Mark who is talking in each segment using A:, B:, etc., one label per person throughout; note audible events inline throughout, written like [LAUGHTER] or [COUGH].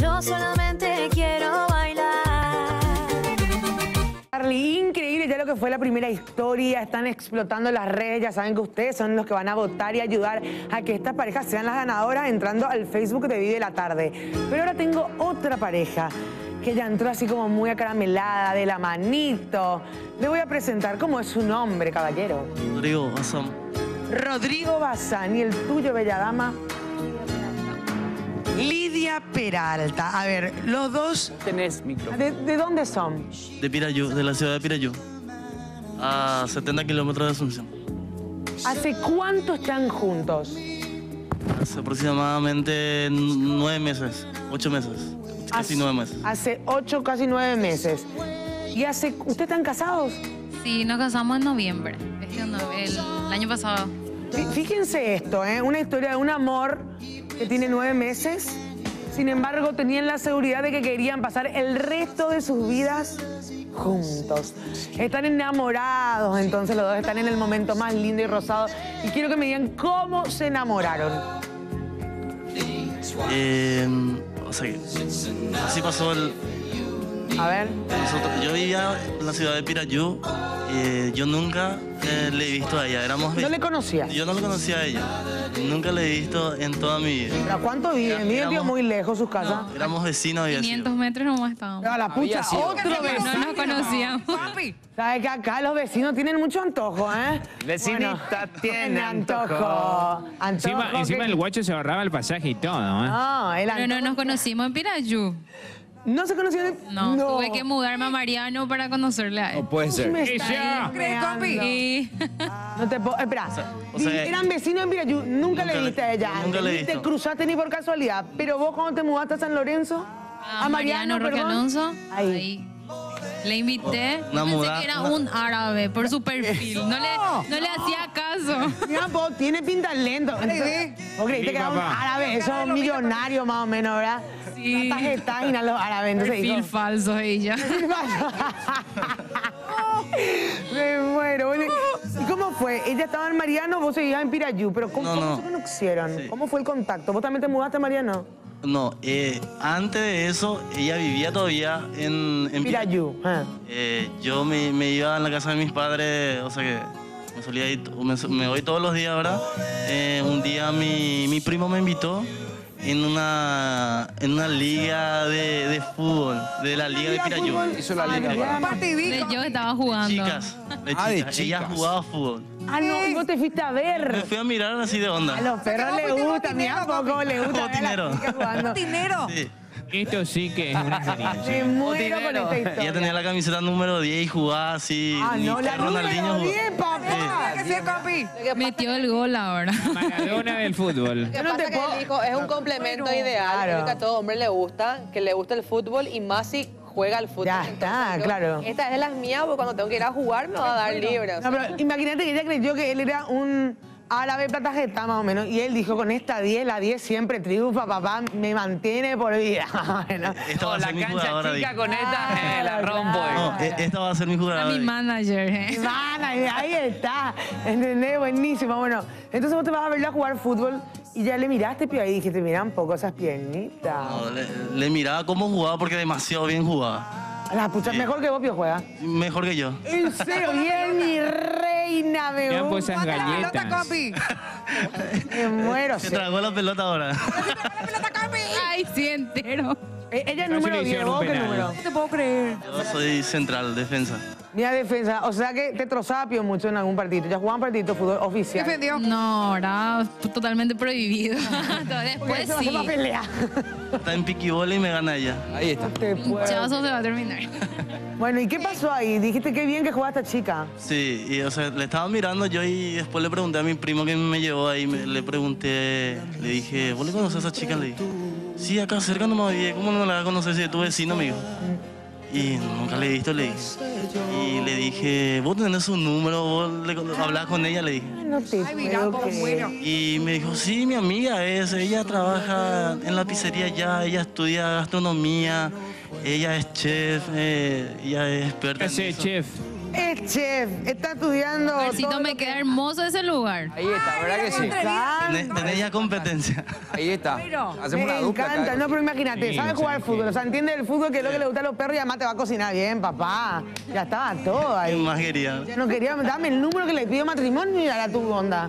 A: Yo solamente quiero bailar.
B: Charlie, increíble ya lo que fue la primera historia, están explotando las redes, ya saben que ustedes son los que van a votar y ayudar a que estas parejas sean las ganadoras entrando al Facebook de Vive la Tarde. Pero ahora tengo otra pareja que ya entró así como muy acaramelada, de la manito. Le voy a presentar cómo es su nombre, caballero.
C: Rodrigo Bazán.
B: Rodrigo Bazán y el tuyo, bella dama.
D: Lidia Peralta. A ver, los dos.
E: Tenés micro.
B: ¿De, de dónde son?
C: De Pirayú, de la ciudad de Pirayú. A 70 kilómetros de Asunción.
B: ¿Hace cuánto están juntos?
C: Hace aproximadamente nueve meses, ocho meses. Casi
B: Hace-
C: nueve meses.
B: Hace ocho, casi nueve meses. ¿Y hace... ¿Ustedes están casados?
F: Sí, nos casamos en noviembre. Este no- el, el año pasado.
B: Fí- Fíjense esto, ¿eh? una historia de un amor que tiene nueve meses. Sin embargo, tenían la seguridad de que querían pasar el resto de sus vidas juntos. Están enamorados, entonces los dos están en el momento más lindo y rosado. Y quiero que me digan cómo se enamoraron.
C: Eh, o sea, así pasó el...
B: A ver.
C: nosotros- yo vivía en la ciudad de Pirayú. eh, yo nunca eh, le he visto a ella. Éramos
B: No le conocía.
C: Yo no le conocía a ella. Nunca le he visto en toda mi vida.
B: ¿Pero a cuánto viven?
C: Éramos-
B: muy lejos sus casas.
C: Éramos vecinos. había sido.
F: 500 metros nomás estábamos.
B: A la pucha, otro vecino.
F: No nos conocíamos.
B: ¿Sabes que acá los vecinos tienen mucho antojo, eh?
E: Vecinita [LAUGHS] tiene antojo.
B: antojo.
G: Encima,
B: Antojo
G: encima
B: que-
G: el guacho se ahorraba el pasaje y todo, ¿eh?
B: No, el
F: Pero no
B: antojo-
F: nos conocimos en Pirayú.
B: ¿No se conocieron?
F: No, tuve que mudarme a Mariano para conocerle a él.
E: No puede ser.
B: Me está creando.
F: Y
B: No te puedo. Espera.
C: o sea,
B: Eran vecinos en Pirayú. Nunca,
C: nunca
B: le viste a ella.
C: nunca le
B: Ni te cruzaste ni por casualidad. Pero vos, cuando te mudaste a San Lorenzo,
F: a Mariano Roque
B: perdón,
F: Alonso,
B: Ahí.
F: ahí. Le invité.
C: Una
F: Pensé
C: muda-
F: que era
C: una-
F: un árabe por su perfil. No le, no le hacía caso.
B: Mira, vos, tiene pinta lento. Vos creíste que era un árabe, esos millonarios más o menos, ¿verdad?
F: Sí.
B: Una tarjetaina los árabes. Entonces,
F: Perfil falso ella. [LAUGHS]
B: Me muero. Bueno, ¿Y cómo fue? Ella estaba en Mariano, vos seguías en Pirayú, pero ¿cómo,
C: No,
B: cómo
C: no.
B: se conocieron?
C: Sí.
B: ¿Cómo fue el contacto? ¿Vos también te mudaste a Mariano?
C: No, eh, antes de eso, ella vivía todavía en, en
B: Pirayú. ah.
C: Eh, yo me, me iba a la casa de mis padres, o sea que me solía ir, me, me voy todos los días, ¿verdad? Eh, un día mi, mi primo me invitó en una, en una liga de, de fútbol, de la liga de Pirayú.
E: Hizo la liga.
F: De- Yo estaba jugando.
C: Chicas, de
E: Ah, de
C: chicas. Ella
E: chicas.
C: jugaba fútbol.
B: Ah, no, y vos te fuiste a
C: Me
B: ver.
C: fui a mirar así de
B: A
C: onda.
B: los perros les gusta, mira poco le gusta a
C: Botinero.
B: chicas jugando.
C: Sí.
G: Esto sí que es una experiencia. [LAUGHS]
B: Me muero con esta
C: Ella tenía la camiseta número 10 y jugaba así.
B: Ah, no, la
C: Ronaldinho
B: número
C: jugaba.
B: 10, papá.
F: Metió el gol ahora.
G: Maradona del fútbol.
B: Yo no te
H: pasa que hijo es un complemento ideal,
B: Claro.
H: creo que a todo hombre le gusta, que le gusta el fútbol y más si juega al fútbol.
B: Ya
H: Entonces,
B: está,
H: yo,
B: claro.
H: Esta es de las mías, porque cuando tengo que ir a jugar me va a dar libre. o sea,
B: No, pero imagínate que ella creyó que él era un árabe platajeta más o menos y él dijo con esta 10, la 10 siempre triunfa, papá, me mantiene por vida. [LAUGHS] Bueno.
C: Esta va a
E: la
C: ser mi
E: cancha chica con esta eh, la rompo.
B: claro.
E: eh.
C: No, e- esta va a ser mi
F: A
C: jugadora.
F: mi manager. ¿eh?
B: Ivana, y ahí está. ¿Entendés? Buenísimo. Bueno, entonces vos te vas a verla jugar fútbol y ya le miraste, pero ahí dijiste, mira un poco esas piernitas.
C: No, le, le miraba cómo jugaba porque demasiado bien jugaba.
B: La pucha, mejor que vos, Pio, juega.
C: Mejor que yo.
B: En serio, bien, mi reina, me
G: Vean pues esas galletas.
B: Me muero. [LAUGHS]
C: Se tragó la pelota ahora.
F: Ay, sí, entero.
B: Eh, Ella es
G: Casi
B: número
G: le
B: 10,
G: hicieron
B: ¿vos
G: un
B: qué
G: penal.
B: número? No te puedo creer.
C: Yo soy central, defensa.
B: Mira defensa, o sea que te trozaba Pio mucho en algún partido. Ya jugaban partido de fútbol oficial.
F: No, ahora totalmente prohibido. [LAUGHS] [LAUGHS]
B: Porque
F: Después
B: eso va a ser
F: sí.
B: una pelea.
C: Está en piquibola y me gana ella.
E: Ahí está.
B: Te puedo.
F: Se va a terminar.
B: Bueno, ¿y qué pasó ahí? Dijiste qué bien que jugaba esta chica.
C: Sí, y o sea, le estaba mirando yo y después le pregunté a mi primo que me llevó ahí, me- le pregunté, le dije, ¿vos le conoces a esa chica? Le dije, sí, acá cerca nomás vive, ¿cómo no la vas a conocer si es tu vecino, amigo? Y nunca le he visto, le dije. Y le dije, ¿vos tenés su número? ¿Vos le, con- hablás con ella? Le dije.
B: No te puedo creer.
C: Y me dijo, sí, mi amiga es, ella trabaja en la pizzería ya, ella estudia gastronomía, ella es chef, eh, ella es experta en eso".
G: chef.
B: Esta chef, está estudiando.
F: Lugarcito,
B: todo
F: me
B: lo que-
F: queda hermoso ese lugar.
E: Ahí está, ¿verdad que sí?
C: Tenés, tenés ya competencia.
E: Ahí está. Hacemos una
B: Me
E: dupla
B: encanta,
E: acá.
B: no, pero imagínate,
G: Sí,
B: sabe
G: sí,
B: jugar al
G: sí.
B: fútbol, o sea, entiende el fútbol que es lo que le gusta a los perros y además te va a cocinar bien, papá. Ya estaba todo
C: ¿Qué
B: ahí.
C: más quería?
B: Ya no quería, dame el número que le pido matrimonio y hará tu onda.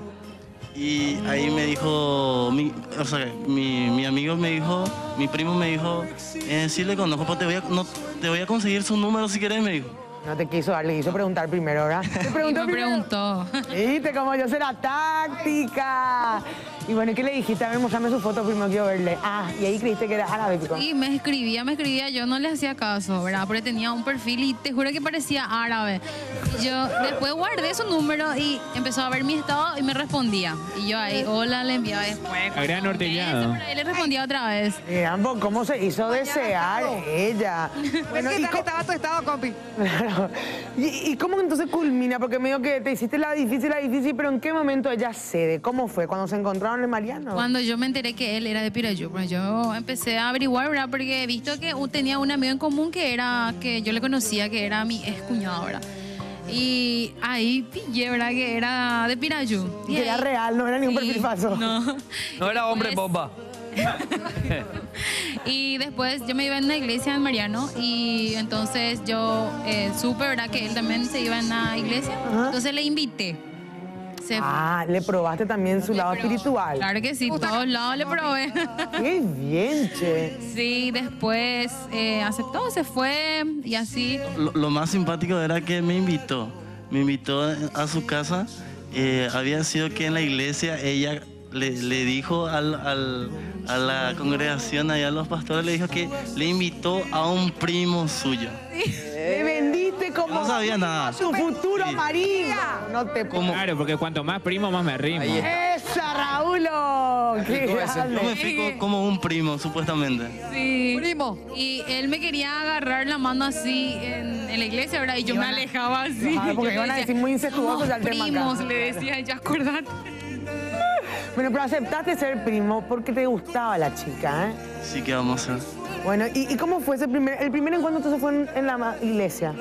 C: Y ahí me dijo, mi, o sea, mi, mi amigo me dijo, mi primo me dijo, eh, sí le conozco, pero te voy, a, no, te voy a conseguir su número si querés, me dijo.
B: No te quiso dar, le quiso preguntar primero, ¿verdad? [LAUGHS] Te
F: Y
B: preguntó
F: me
B: primero.
F: preguntó. [LAUGHS]
B: Viste como yo sé la táctica. Y bueno, ¿qué le dijiste? A ver, mostrame su foto primero, quiero verle. Ah, y ahí creíste que era árabe, pico.
F: Y me escribía, me escribía, yo no le hacía caso, ¿verdad? Porque tenía un perfil y te juro que parecía árabe. Yo después guardé su número y empezó a ver mi estado y me respondía. Y yo ahí, hola, le enviaba después.
G: Agrán Nortellado.
F: Por ahí le respondía otra vez.
B: Eh, ambos, ¿cómo se hizo desear ella? [LAUGHS] Bueno,
D: ¿Qué
B: ¿y
D: tal
B: cómo-
D: estaba tu estado, compi?
B: Claro. ¿Y, y cómo entonces culmina? Porque medio que te hiciste la difícil, la difícil, pero ¿en qué momento ella cede? ¿Cómo fue? ¿Cuando se encontraron en Mariano?
F: Cuando yo me enteré que él era de Pirayú, pues yo empecé a averiguar, ¿verdad? Porque he visto que tenía un amigo en común que era, que yo le conocía, que era mi ex cuñado, ¿verdad? Y ahí pillé, ¿verdad? Que era de Pirayú.
B: Y que era
F: ahí-
B: real, no era ningún perfil falso.
F: No.
E: No era hombre bomba. [LAUGHS]
F: Y después yo me iba en una iglesia en Mariano y entonces yo eh, supe, ¿verdad? Que él también se iba en la iglesia. Entonces le invité. Se
B: Ah, le probaste también su lado espiritual.
F: Claro que sí, todos lados le probé.
B: Qué bien, che.
F: Sí, después eh, aceptó, se fue y así.
C: Lo, lo más simpático era que me invitó. Me invitó a su casa. Eh, había sido que en la iglesia ella le, le dijo al, al- a la congregación, allá a los pastores, le dijo que le invitó a un primo suyo. No sabía nada.
B: su futuro marido. No te
C: Como-
G: Claro, porque cuanto más primo, más me rimo.
E: Ahí está.
B: ¡Esa, Raúl! ¡Qué
E: Rico ese.
C: Yo me co- como un primo, supuestamente.
F: Sí.
D: Primo.
F: Y él me quería agarrar la mano así en, en la iglesia, ¿verdad? Y yo me alejaba así.
B: Ajá, porque [LAUGHS] iban a decir muy incestuosos
F: "Somos
B: al tema acá".
F: primos, le decía, ya acordate.
B: Bueno, pero aceptaste ser primo porque te gustaba la chica, ¿eh?
C: Sí que vamos a hacer.
B: Bueno, ¿y, y cómo fue ese primer, el primer encuentro entonces fue en, en la iglesia?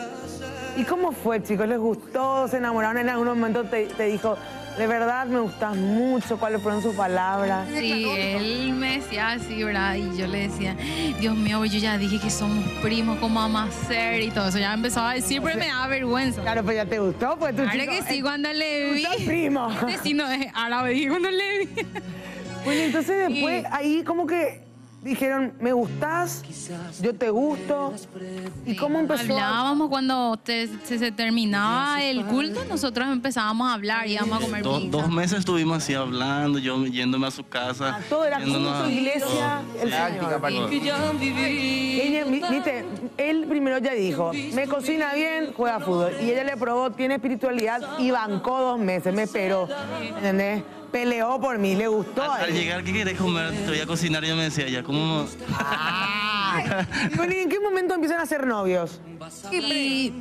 B: ¿Y cómo fue, chicos? ¿Les gustó? ¿Se enamoraron? ¿En algún momento te, te dijo, de verdad me gustas mucho? ¿Cuáles fueron sus palabras?
F: Sí, él me decía así, ¿verdad? Y yo le decía, Dios mío, yo ya dije que somos primos, ¿cómo vamos a ser? Y todo eso. Ya empezaba a decir, pero me daba vergüenza.
B: Claro, pero ya te gustó, pues
F: Claro
B: chico-
F: que sí, cuando le vi.
B: Primo. [LAUGHS]
F: Sí no árabe, dije cuando le vi.
B: Bueno, entonces después
F: Y-
B: ahí como que dijeron, me gustás, yo te gusto. ¿Y cómo empezó?
F: Hablábamos cuando te- se, se terminaba el culto, nosotros empezábamos a hablar, íbamos a comer
C: Do-
F: pizza.
C: dos meses estuvimos así hablando, yo yéndome a su casa.
B: Ah, todo era
C: yéndonos
B: culto,
C: a-
B: iglesia, el Señor. Ella, vi- viste, él primero ya dijo, me cocina bien, juega fútbol. Y ella le probó, tiene espiritualidad y bancó dos meses, me esperó. ¿Entendés? Peleó por mí, le gustó.
C: Al, llegar, ¿qué querés comer? Te voy a cocinar. Y ella me decía, ya, ¿cómo? [LAUGHS]
B: ¿y en qué momento empiezan a ser novios?
F: Y,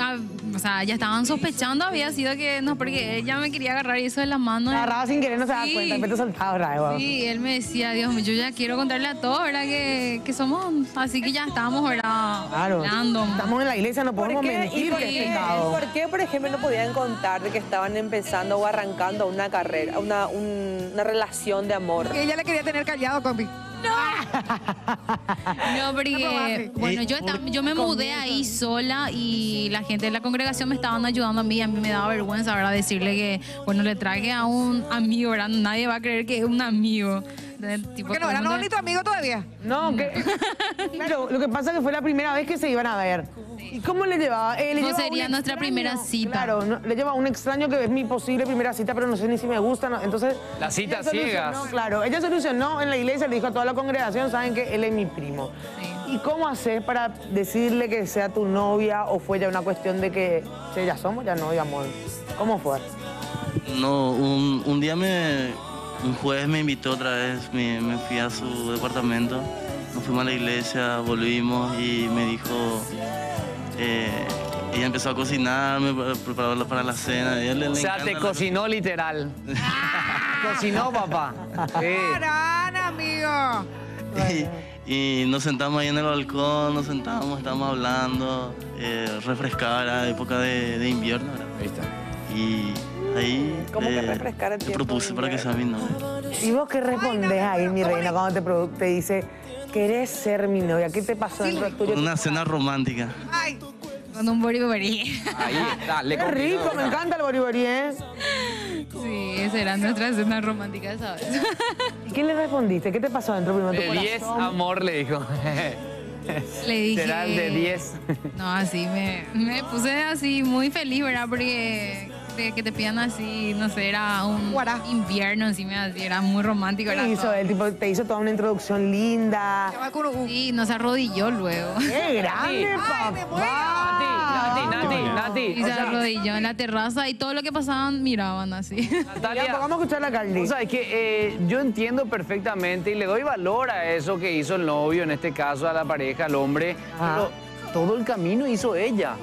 F: ah, o sea, ya estaban sospechando, había sido que, no, porque ella me quería agarrar y eso de las manos.
B: La agarraba sin querer, no se da
F: Sí.
B: cuenta, después te soltaba, ¿verdad?
F: Sí, él me decía, Dios mío, yo ya quiero contarle a todos, ¿verdad? Que, que somos, así que ya estábamos, ¿verdad?
B: Claro.
F: Hablando.
B: Estamos en la iglesia, no
H: ¿Por
B: podemos mentir
H: por qué?
B: pecado.
H: ¿Por qué, por ejemplo, no podían contar de que estaban empezando o arrancando una carrera, una, un- una relación de amor?
D: Que ella le quería tener callado, compi.
F: No, porque,
D: probaste.
F: bueno, yo, tam- yo me mudé ahí sola y la gente de la congregación me estaban ayudando a mí. A mí me daba vergüenza, ¿verdad? Decirle que, bueno, le traje a un amigo, ¿verdad? Nadie va a creer que es un amigo. De- tipo,
D: Porque no
F: todo el
D: era
F: mundo-
D: no, ni tu amigo todavía.
B: No, que. Claro, [LAUGHS] lo que pasa es que fue la primera vez que se iban a ver. ¿Y cómo le llevaba? Eh, le
F: No
B: lleva
F: sería nuestra
B: extraño.
F: primera cita.
B: Claro, no, le lleva a un extraño que es mi posible primera cita, pero no sé ni si me gusta. no, Entonces.
E: La cita ciegas.
B: Claro, ella solucionó en la iglesia, le dijo a toda la congregación, saben que él es mi primo. ¿Y cómo haces para decirle que sea tu novia o fue ya una cuestión de que sí, ya somos ya novia, amor? ¿Cómo fue?
C: No, un, un día me, un jueves me invitó otra vez, me, me fui a su departamento, nos fuimos a la iglesia, volvimos y me dijo, eh, ella empezó a cocinarme, prepararla para la cena. ella le-
E: O
C: le
E: sea, te
C: la-
E: cocinó literal. [LAUGHS] cocinó, papá. Sí.
D: Carán, amigo. [LAUGHS]
C: Y, Y nos sentamos ahí en el balcón, nos sentamos, estábamos hablando, eh, refrescaba, era época de, de invierno. ¿verdad?
E: Ahí está.
C: Y ahí
H: ¿Cómo que refrescar el tiempo
C: propuse para que sea mi novia.
B: ¿Y vos qué respondes ahí, mi reina, cuando te, te dice, querés ser mi novia? ¿Qué te pasó dentro tuyo?
C: Una cena romántica.
D: Ay,
F: Con un boriborí.
E: Ahí está, le
B: Qué
E: combinó,
B: rico, me encanta el boriborí, ¿eh?
F: Sí, esa era nuestra cena romántica esa [LAUGHS] vez.
B: ¿Y qué le respondiste? ¿Qué te pasó dentro primero de tu
E: De 10
B: corazón?
E: amor, le dijo. [LAUGHS]
F: Le dije...
E: Será el de 10.
F: No, así me, me puse así muy feliz, ¿verdad? Porque que te pidan así, no sé, era un
D: Guará.
F: invierno encima, así, era muy romántico.
B: ¿Qué
F: Era
B: hizo
F: todo.
B: él? Tipo, te hizo toda una introducción linda.
F: Sí, nos arrodilló luego.
B: ¡Qué [LAUGHS] grande,
D: Ay, me muero.
B: papá!
E: Nati, Nati, Nati.
F: Y se arrodilló en la terraza y todo lo que pasaban miraban así. [LAUGHS]
E: Natalia,
B: vamos a escuchar a Carly.
E: O sea, es que eh, yo entiendo perfectamente y le doy valor a eso que hizo el novio, en este caso a la pareja, al hombre,
B: Ajá.
E: pero todo el camino hizo ella.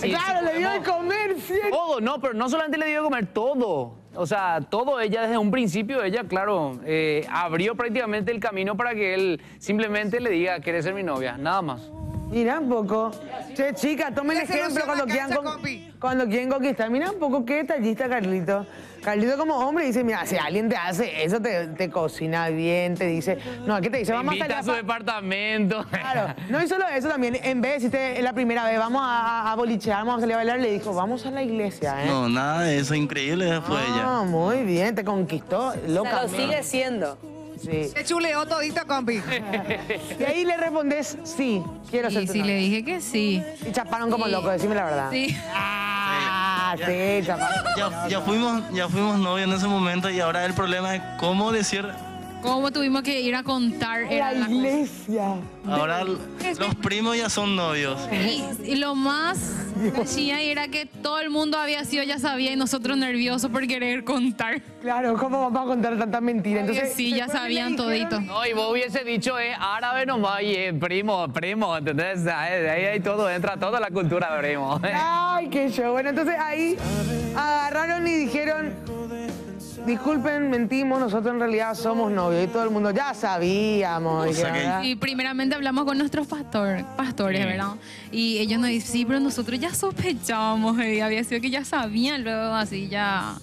E: Sí,
B: claro,
E: sí
B: le dio de comer, ¿sí?
E: Todo, no, pero no solamente le dio de comer, todo. O sea, todo ella desde un principio, ella, claro, eh, abrió prácticamente el camino para que él simplemente le diga, ¿quieres ser mi novia? Nada más.
B: Mira un poco. Che, chica, tomen ejemplo cuando quieran, con-. Cuando quieren conquistar. Mira un poco qué detallista, Carlito. Carlito como hombre dice, mira, si alguien te hace eso, te, te cocina bien, te dice... No, ¿qué te dice? Vamos a
E: Invita
B: salir
E: a su
B: pa-
E: departamento. [LAUGHS]
B: Claro, no y solo eso también, en vez de decirte la primera vez, vamos a, a, a bolichear, vamos a salir a bailar, le dijo, vamos a la iglesia, ¿eh?
C: No, nada de eso, increíble después ella.
B: Ah, muy bien, te conquistó,
H: O sea,
B: loca.
H: lo sigue siendo.
B: Sí.
D: Se chuleó todito, compi.
B: Y ahí le respondes, sí, quiero ser
F: Y
B: tu
F: sí,
B: novia".
F: le dije que sí.
B: Y chaparon como
F: Sí.
B: locos, decime la verdad.
F: Sí.
C: Ya, ya fuimos, ya fuimos novios en ese momento y ahora el problema es cómo decir.
F: ¿Cómo tuvimos que ir a contar? Era
B: La
F: la cosa.
B: iglesia.
C: Ahora los primos ya son novios.
F: Y, y lo más chía era que todo el mundo había sido, ya sabía, y nosotros nerviosos por querer contar.
B: Claro, ¿cómo vamos a contar tantas mentiras? Entonces,
F: sí, ya sabían todito.
E: No, y vos hubiese dicho, eh, árabe nomás, y eh, primo, primo, ¿entendés? Ahí, ahí, ahí todo, entra toda la cultura de primo.
B: Ay, qué show. Bueno, entonces ahí agarraron y dijeron, disculpen, mentimos, nosotros en realidad somos novios. Y todo el mundo, ya sabíamos.
C: O.
F: Y primeramente hablamos con nuestros pastor, pastores, ¿verdad? Y ellos nos dicen, sí, pero nosotros ya sospechábamos, y había sido que ya sabían luego, así ya.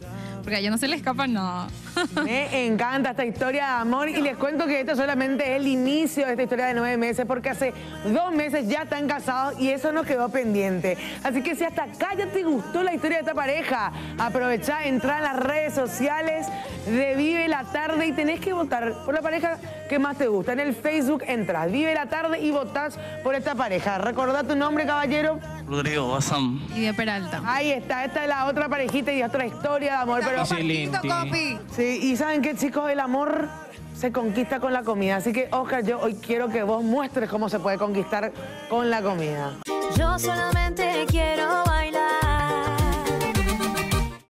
F: Porque a ellos no se les escapa nada. [LAUGHS]
B: Me encanta esta historia de amor y les cuento que esto solamente es el inicio de esta historia de nueve meses porque hace dos meses ya están casados y eso nos quedó pendiente. Así que si hasta acá ya te gustó la historia de esta pareja, aprovecha, entra en las redes sociales de Vive la Tarde y tenés que votar por la pareja que más te gusta. En el Facebook entras, Vive la Tarde y votás por esta pareja. Recordá tu nombre, caballero.
C: Rodrigo, Basam.
F: Y de Peralta.
B: Ahí está, esta es la otra parejita y otra historia de amor. Pero
D: compi.
B: Sí, y ¿saben qué, chicos? El amor se conquista con la comida. Así que, Oscar, yo hoy quiero que vos muestres cómo se puede conquistar con la comida.
A: Yo solamente quiero